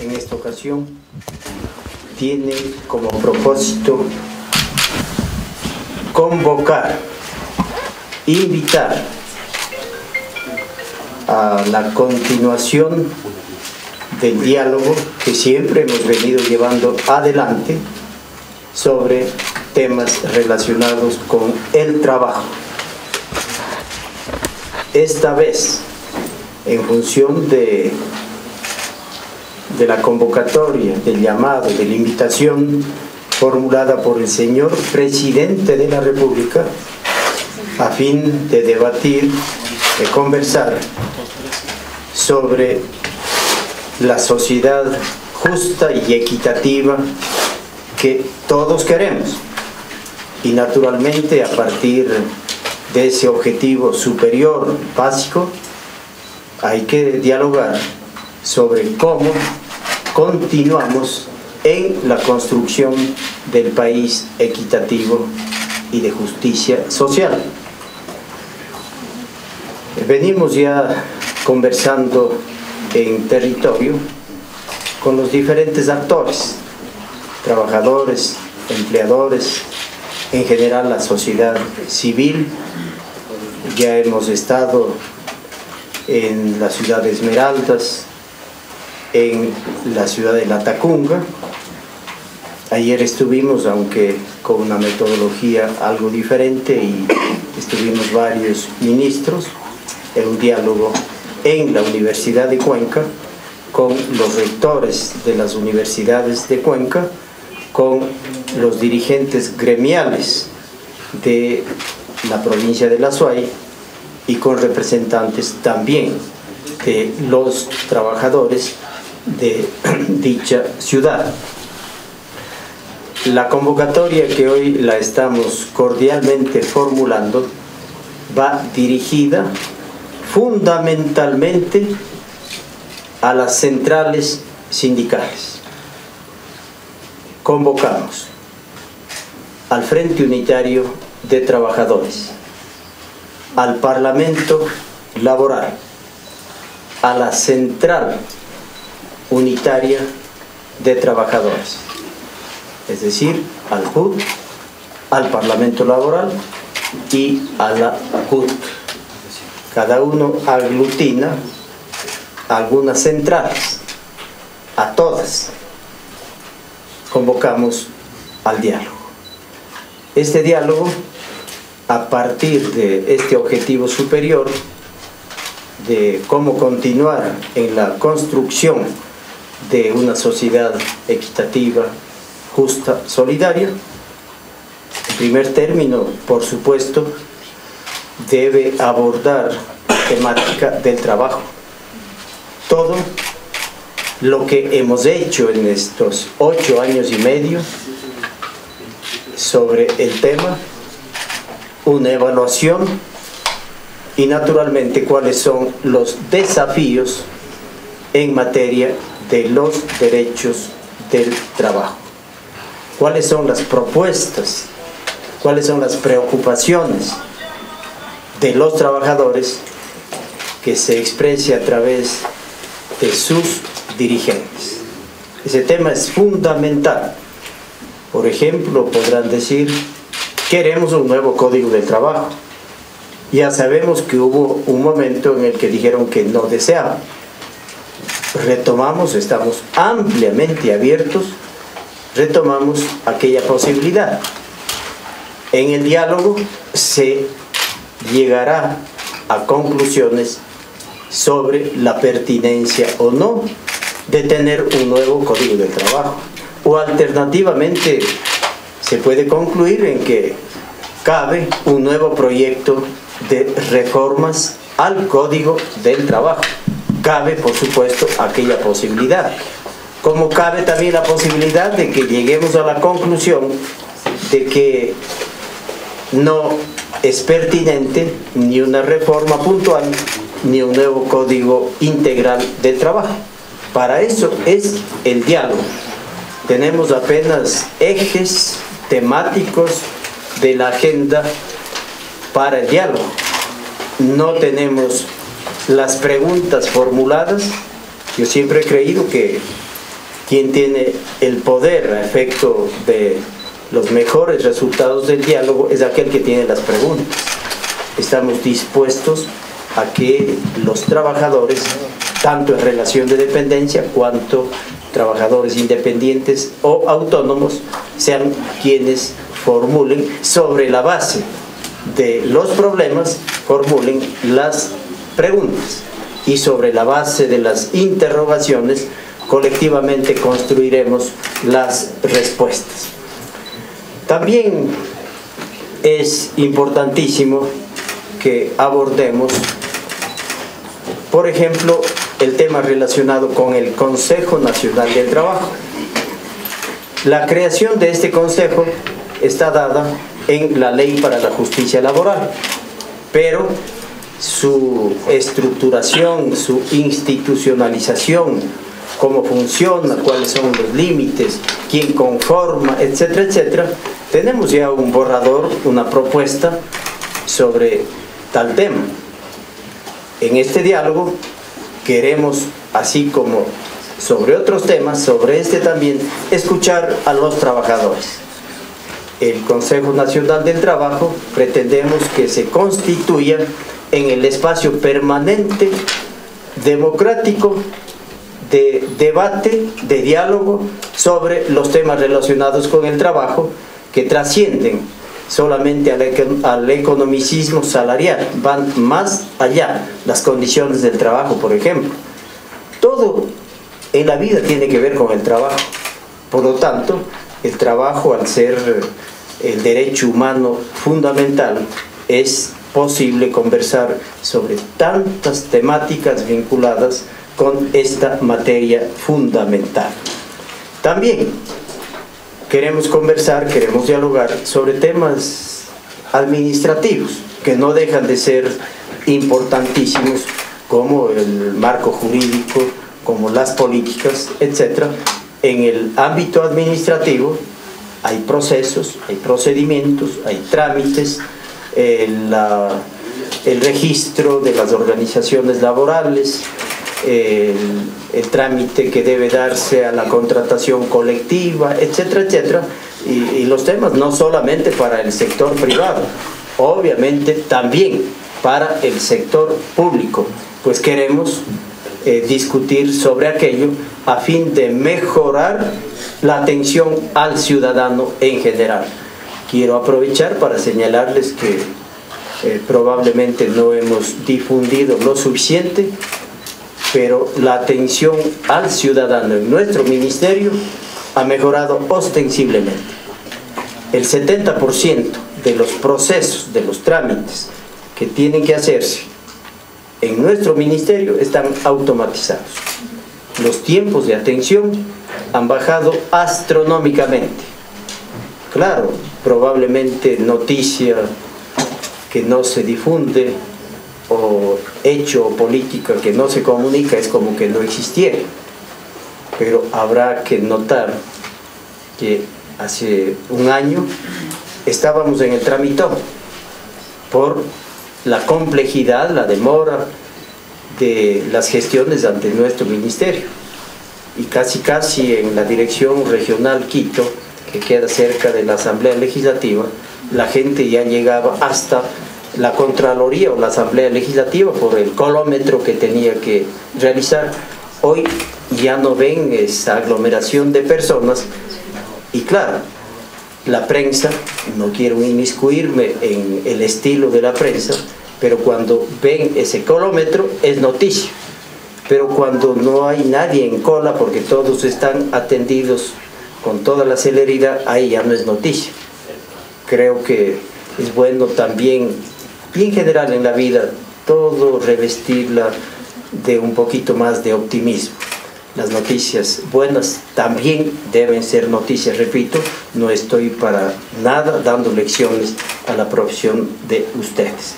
en esta ocasión tiene como propósito convocar, invitar a la continuación del diálogo que siempre hemos venido llevando adelante sobre temas relacionados con el trabajo. Esta vez, en función de de la convocatoria, del llamado, de la invitación formulada por el señor presidente de la República a fin de debatir, de conversar sobre la sociedad justa y equitativa que todos queremos. Y naturalmente a partir de ese objetivo superior, básico, hay que dialogar sobre cómo continuamos en la construcción del país equitativo y de justicia social. Venimos ya conversando en territorio con los diferentes actores, trabajadores, empleadores, en general la sociedad civil. Ya hemos estado en la ciudad de Esmeraldas, en la ciudad de La Tacunga. Ayer estuvimos, aunque con una metodología algo diferente, y estuvimos varios ministros en un diálogo en la Universidad de Cuenca con los rectores de las universidades de Cuenca, con los dirigentes gremiales de la provincia de La Suay y con representantes también de los trabajadores de dicha ciudad. La convocatoria que hoy la estamos cordialmente formulando va dirigida fundamentalmente a las centrales sindicales. Convocamos al Frente Unitario de Trabajadores, al Parlamento Laboral, a la Central unitaria de trabajadores, es decir, al HUD, al Parlamento Laboral y a la HUD. Cada uno aglutina algunas centrales, a todas convocamos al diálogo. Este diálogo, a partir de este objetivo superior, de cómo continuar en la construcción de una sociedad equitativa, justa, solidaria. En primer término, por supuesto, debe abordar temática del trabajo. Todo lo que hemos hecho en estos ocho años y medio sobre el tema, una evaluación y naturalmente cuáles son los desafíos en materia de los derechos del trabajo. ¿Cuáles son las propuestas? ¿Cuáles son las preocupaciones de los trabajadores que se exprese a través de sus dirigentes? Ese tema es fundamental. Por ejemplo, podrán decir, queremos un nuevo código de trabajo. Ya sabemos que hubo un momento en el que dijeron que no deseaban retomamos, estamos ampliamente abiertos, retomamos aquella posibilidad. En el diálogo se llegará a conclusiones sobre la pertinencia o no de tener un nuevo código de trabajo. O alternativamente se puede concluir en que cabe un nuevo proyecto de reformas al código del trabajo cabe, por supuesto, aquella posibilidad. Como cabe también la posibilidad de que lleguemos a la conclusión de que no es pertinente ni una reforma puntual ni un nuevo código integral de trabajo. Para eso es el diálogo. Tenemos apenas ejes temáticos de la agenda para el diálogo. No tenemos las preguntas formuladas. Yo siempre he creído que quien tiene el poder a efecto de los mejores resultados del diálogo es aquel que tiene las preguntas. Estamos dispuestos a que los trabajadores, tanto en relación de dependencia cuanto trabajadores independientes o autónomos, sean quienes formulen sobre la base de los problemas, formulen las preguntas y sobre la base de las interrogaciones colectivamente construiremos las respuestas. También es importantísimo que abordemos, por ejemplo, el tema relacionado con el Consejo Nacional del Trabajo. La creación de este consejo está dada en la Ley para la Justicia Laboral, pero su estructuración, su institucionalización, cómo funciona, cuáles son los límites, quién conforma, etcétera, etcétera, tenemos ya un borrador, una propuesta sobre tal tema. En este diálogo queremos, así como sobre otros temas, sobre este también, escuchar a los trabajadores. El Consejo Nacional del Trabajo pretendemos que se constituya en el espacio permanente, democrático, de debate, de diálogo sobre los temas relacionados con el trabajo que trascienden solamente al, economicismo salarial, van más allá, las condiciones del trabajo, por ejemplo. Todo en la vida tiene que ver con el trabajo. Por lo tanto, el trabajo, al ser el derecho humano fundamental, es posible conversar sobre tantas temáticas vinculadas con esta materia fundamental. También queremos conversar, queremos dialogar sobre temas administrativos que no dejan de ser importantísimos como el marco jurídico, como las políticas, etc. En el ámbito administrativo hay procesos, hay procedimientos, hay trámites, el, el registro de las organizaciones laborales, el, trámite que debe darse a la contratación colectiva, etcétera, etcétera. Y, los temas no solamente para el sector privado, obviamente también para el sector público, pues queremos eh, discutir sobre aquello a fin de mejorar la atención al ciudadano en general. Quiero aprovechar para señalarles que eh, probablemente no hemos difundido lo suficiente pero la atención al ciudadano en nuestro ministerio ha mejorado ostensiblemente. El 70% de los procesos, de los trámites que tienen que hacerse en nuestro ministerio están automatizados. Los tiempos de atención han bajado astronómicamente. Claro, probablemente noticia que no se difunde o hecho o política que no se comunica es como que no existiera. Pero habrá que notar que hace un año estábamos en el tramitón por la complejidad, la demora de las gestiones ante nuestro ministerio. Y casi casi en la dirección regional Quito, que queda cerca de la Asamblea Legislativa, la gente ya llegaba hasta la Contraloría o la Asamblea Legislativa por el colómetro que tenía que realizar. Hoy ya no ven esa aglomeración de personas y claro, la prensa, no quiero inmiscuirme en el estilo de la prensa, pero cuando ven ese colómetro es noticia. Pero cuando no hay nadie en cola porque todos están atendidos con toda la celeridad, ahí ya no es noticia. Creo que es bueno también y en general en la vida todo revestirla de un poquito más de optimismo. las noticias buenas también deben ser noticias. Repito, no estoy para nada dando lecciones a la profesión de ustedes.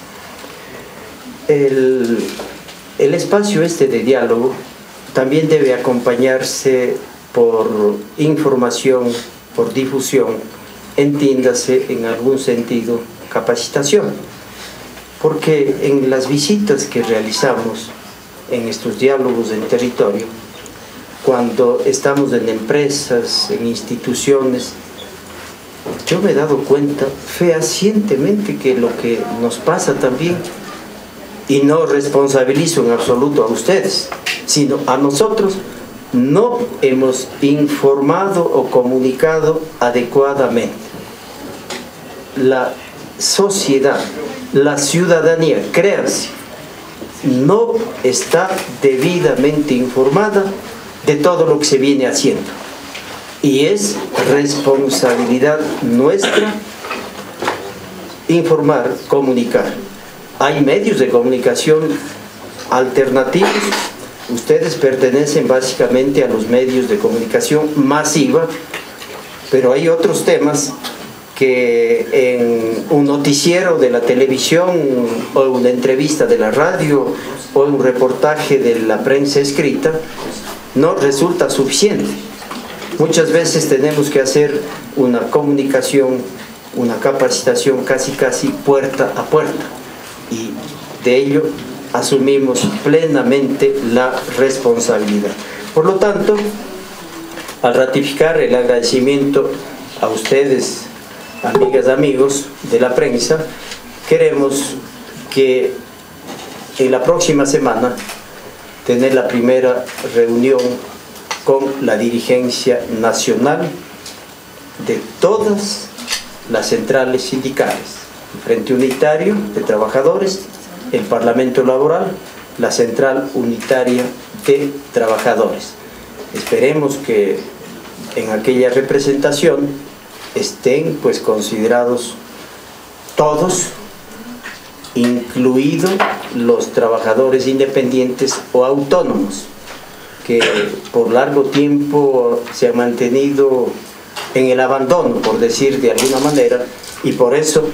El, el espacio este de diálogo también debe acompañarse por información, por difusión, entiéndase en algún sentido capacitación. Porque en las visitas que realizamos en estos diálogos en territorio, cuando estamos en empresas, en instituciones, yo me he dado cuenta fehacientemente que lo que nos pasa también, y no responsabilizo en absoluto a ustedes, sino a nosotros, no hemos informado o comunicado adecuadamente. La sociedad, la ciudadanía, créanse, no está debidamente informada de todo lo que se viene haciendo. Y es responsabilidad nuestra informar, comunicar. Hay medios de comunicación alternativos. Ustedes pertenecen básicamente a los medios de comunicación masiva, pero hay otros temas que en un noticiero de la televisión o una entrevista de la radio o un reportaje de la prensa escrita no resulta suficiente. Muchas veces tenemos que hacer una comunicación, una capacitación casi casi puerta a puerta y de ello asumimos plenamente la responsabilidad. Por lo tanto, al ratificar el agradecimiento a ustedes, amigas, amigos de la prensa, queremos que en la próxima semana tener la primera reunión con la dirigencia nacional de todas las centrales sindicales, el Frente Unitario de Trabajadores, el Parlamento Laboral, la Central Unitaria de Trabajadores. Esperemos que en aquella representación estén pues considerados todos incluidos los trabajadores independientes o autónomos, que por largo tiempo se han mantenido en el abandono, por decir de alguna manera, y por eso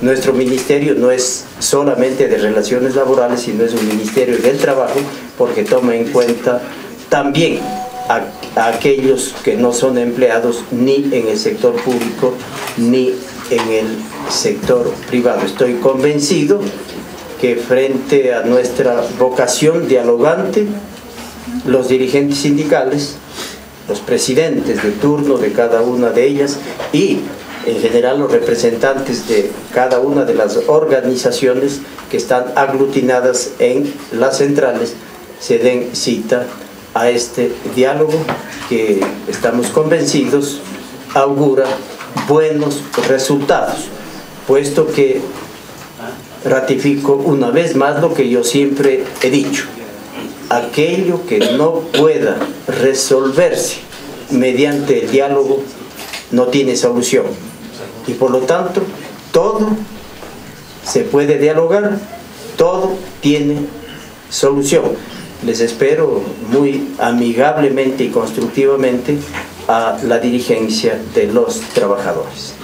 nuestro ministerio no es solamente de relaciones laborales, sino es un ministerio del trabajo, porque toma en cuenta también a, a aquellos que no son empleados ni en el sector público ni en el sector privado. Estoy convencido que frente a nuestra vocación dialogante, los dirigentes sindicales, los presidentes de turno de cada una de ellas y en general los representantes de cada una de las organizaciones que están aglutinadas en las centrales se den cita a este diálogo que estamos convencidos augura buenos resultados, puesto que ratifico una vez más lo que yo siempre he dicho. Aquello que no pueda resolverse mediante el diálogo no tiene solución. Y por lo tanto, todo se puede dialogar, todo tiene solución. Les espero muy amigablemente y constructivamente a la dirigencia de los trabajadores.